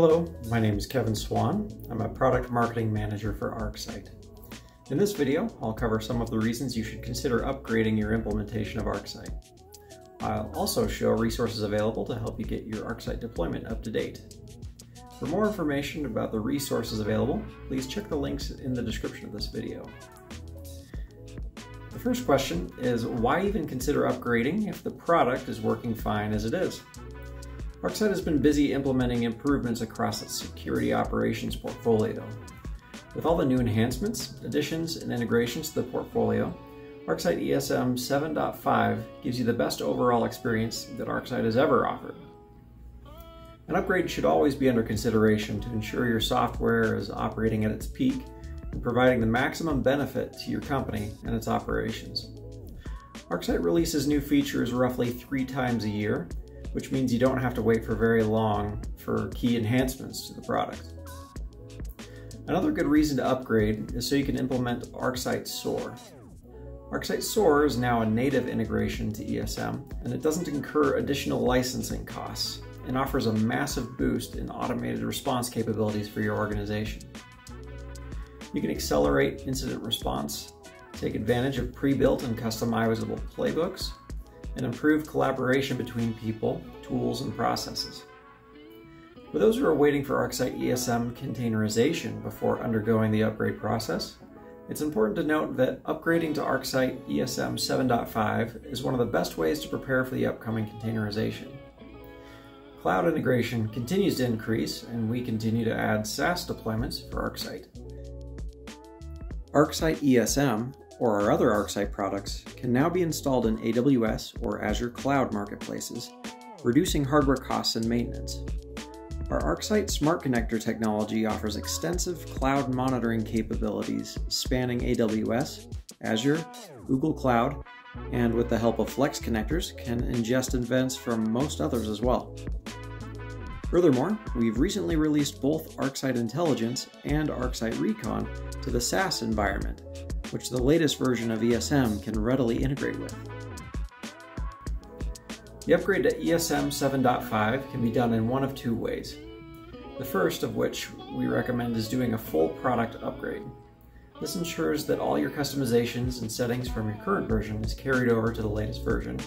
Hello, my name is Kevin Swan. I'm a product marketing manager for ArcSight. In this video, I'll cover some of the reasons you should consider upgrading your implementation of ArcSight. I'll also show resources available to help you get your ArcSight deployment up to date. For more information about the resources available, please check the links in the description of this video. The first question is why even consider upgrading if the product is working fine as it is? ArcSight has been busy implementing improvements across its security operations portfolio. With all the new enhancements, additions, and integrations to the portfolio, ArcSight ESM 7.5 gives you the best overall experience that ArcSight has ever offered. An upgrade should always be under consideration to ensure your software is operating at its peak and providing the maximum benefit to your company and its operations. ArcSight releases new features roughly three times a year, which means you don't have to wait for very long for key enhancements to the product. Another good reason to upgrade is so you can implement ArcSight SOAR. ArcSight SOAR is now a native integration to ESM, and it doesn't incur additional licensing costs and offers a massive boost in automated response capabilities for your organization. You can accelerate incident response, take advantage of pre-built and customizable playbooks, and improve collaboration between people, tools, and processes. For those who are waiting for ArcSight ESM containerization before undergoing the upgrade process, it's important to note that upgrading to ArcSight ESM 7.5 is one of the best ways to prepare for the upcoming containerization. Cloud integration continues to increase, and we continue to add SaaS deployments for ArcSight. ArcSight ESM or our other ArcSight products can now be installed in AWS or Azure cloud marketplaces, reducing hardware costs and maintenance. Our ArcSight Smart Connector technology offers extensive cloud monitoring capabilities spanning AWS, Azure, Google Cloud, and with the help of Flex connectors, can ingest events from most others as well. Furthermore, we've recently released both ArcSight Intelligence and ArcSight Recon to the SaaS environment, which the latest version of ESM can readily integrate with. The upgrade to ESM 7.5 can be done in one of two ways. The first of which we recommend is doing a full product upgrade. This ensures that all your customizations and settings from your current version is carried over to the latest version,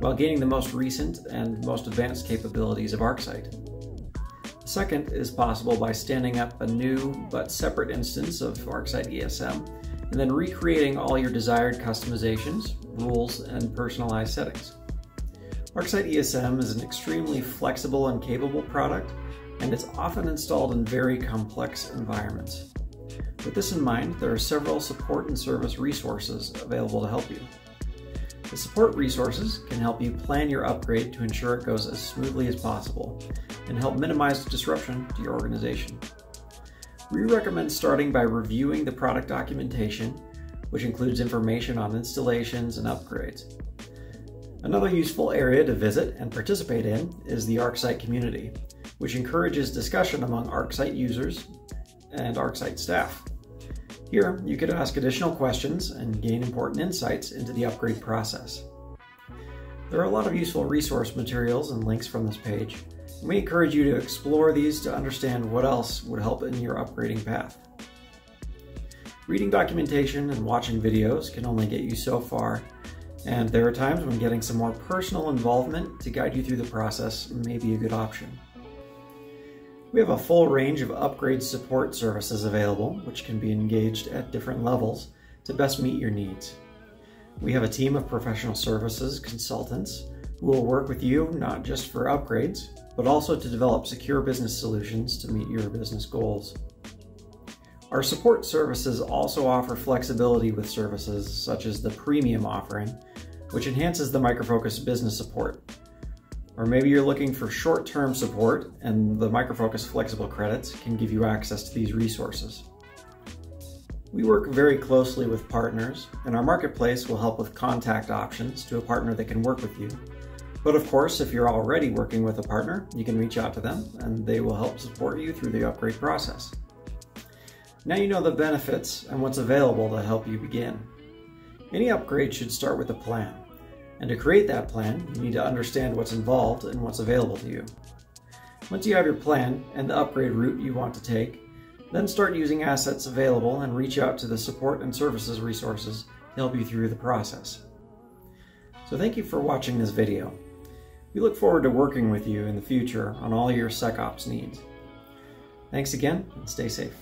while gaining the most recent and most advanced capabilities of ArcSight. The second is possible by standing up a new but separate instance of ArcSight ESM and then recreating all your desired customizations, rules, and personalized settings. ArcSight ESM is an extremely flexible and capable product, and it's often installed in very complex environments. With this in mind, there are several support and service resources available to help you. The support resources can help you plan your upgrade to ensure it goes as smoothly as possible and help minimize disruption to your organization. We recommend starting by reviewing the product documentation, which includes information on installations and upgrades. Another useful area to visit and participate in is the ArcSight community, which encourages discussion among ArcSight users and ArcSight staff. Here, you can ask additional questions and gain important insights into the upgrade process. There are a lot of useful resource materials and links from this page, we encourage you to explore these to understand what else would help in your upgrading path. Reading documentation and watching videos can only get you so far, and there are times when getting some more personal involvement to guide you through the process may be a good option. We have a full range of upgrade support services available, which can be engaged at different levels to best meet your needs. We have a team of professional services consultants will work with you not just for upgrades, but also to develop secure business solutions to meet your business goals. Our support services also offer flexibility with services such as the premium offering, which enhances the Microfocus business support. Or maybe you're looking for short-term support and the Microfocus flexible credits can give you access to these resources. We work very closely with partners, and our marketplace will help with contact options to a partner that can work with you but of course, if you're already working with a partner, you can reach out to them and they will help support you through the upgrade process. Now you know the benefits and what's available to help you begin. Any upgrade should start with a plan. And to create that plan, you need to understand what's involved and what's available to you. Once you have your plan and the upgrade route you want to take, then start using assets available and reach out to the support and services resources to help you through the process. So thank you for watching this video. We look forward to working with you in the future on all your SecOps needs. Thanks again and stay safe.